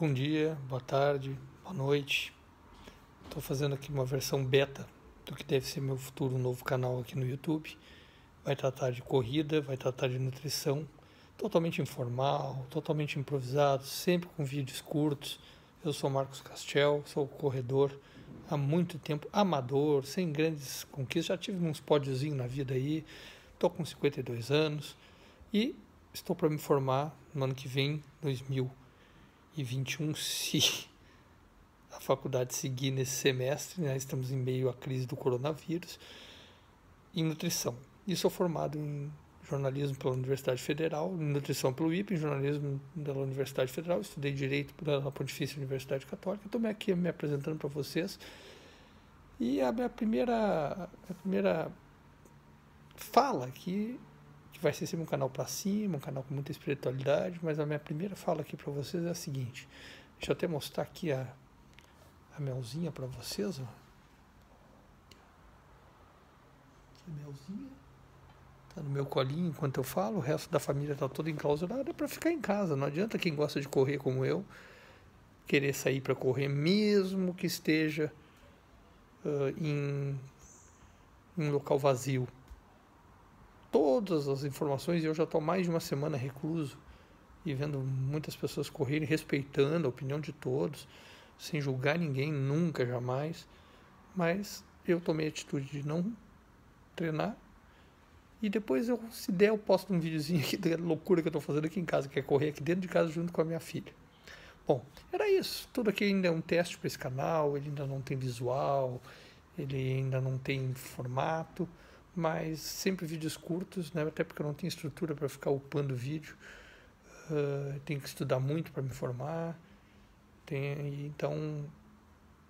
Bom dia, boa tarde, boa noite. Estou fazendo aqui uma versão beta do que deve ser meu futuro novo canal aqui no YouTube. Vai tratar de corrida, vai tratar de nutrição, totalmente informal, totalmente improvisado, sempre com vídeos curtos. Eu sou Marcos Castel, sou corredor há muito tempo, amador, sem grandes conquistas. Já tive uns pódiozinhos na vida aí, estou com 52 anos e estou para me formar no ano que vem, 2000 e 21 se a faculdade seguir nesse semestre, né? estamos em meio à crise do coronavírus, em nutrição. E sou formado em jornalismo pela Universidade Federal, em nutrição pelo IPE, em jornalismo pela Universidade Federal, estudei direito pela Pontifícia Universidade Católica. Estou aqui me apresentando para vocês. E a minha primeira, a primeira fala aqui vai ser sempre um canal para cima, um canal com muita espiritualidade, mas a minha primeira fala aqui para vocês é a seguinte. Deixa eu até mostrar aqui a, a melzinha para vocês. Ó. Aqui a melzinha. Tá no meu colinho enquanto eu falo, o resto da família está toda enclausurada é para ficar em casa. Não adianta quem gosta de correr como eu querer sair para correr, mesmo que esteja uh, em um local vazio todas as informações e eu já estou mais de uma semana recluso e vendo muitas pessoas correrem, respeitando a opinião de todos, sem julgar ninguém, nunca, jamais. Mas eu tomei a atitude de não treinar. E depois, eu, se der, eu posto um videozinho aqui da loucura que eu estou fazendo aqui em casa, que é correr aqui dentro de casa junto com a minha filha. Bom, era isso. Tudo aqui ainda é um teste para esse canal, ele ainda não tem visual, ele ainda não tem formato mas sempre vídeos curtos, né? até porque eu não tenho estrutura para ficar upando vídeo. Uh, tenho que estudar muito para me formar. Tem, então,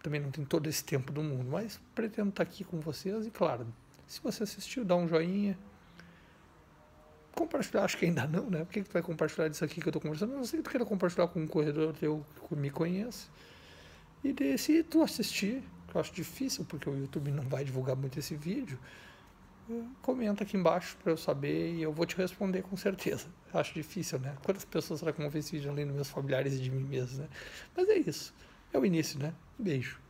também não tem todo esse tempo do mundo. Mas pretendo estar aqui com vocês. E claro, se você assistiu, dá um joinha. Compartilhar, acho que ainda não, né? Por que, que tu vai compartilhar isso aqui que eu estou conversando? Não sei que tu queira compartilhar com um corredor teu que me conhece. E de, se tu assistir, que eu acho difícil, porque o YouTube não vai divulgar muito esse vídeo comenta aqui embaixo para eu saber e eu vou te responder com certeza. Acho difícil, né? Quantas pessoas será que vão ver esse vídeo além dos meus familiares e de mim mesmo, né? Mas é isso. É o início, né? Beijo.